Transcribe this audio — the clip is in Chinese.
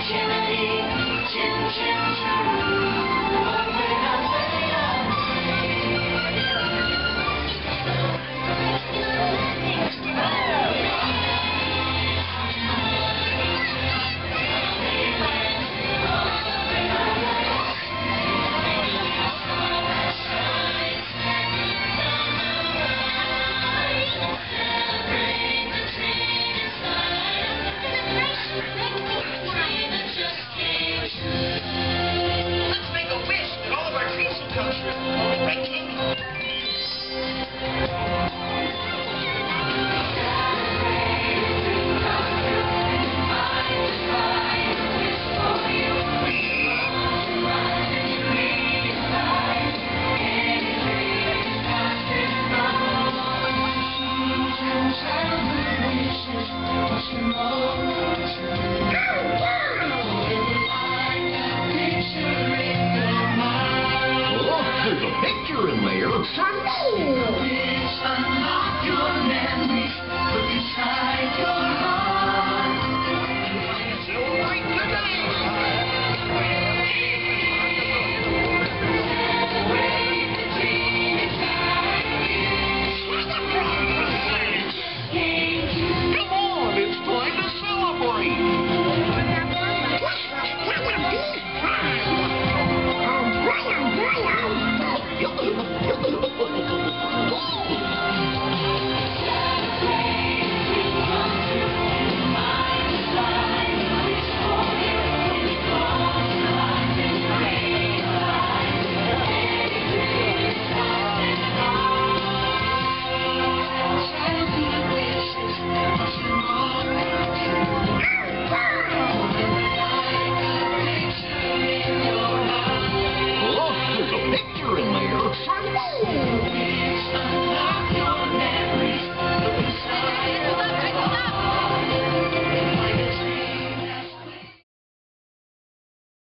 千里，千千。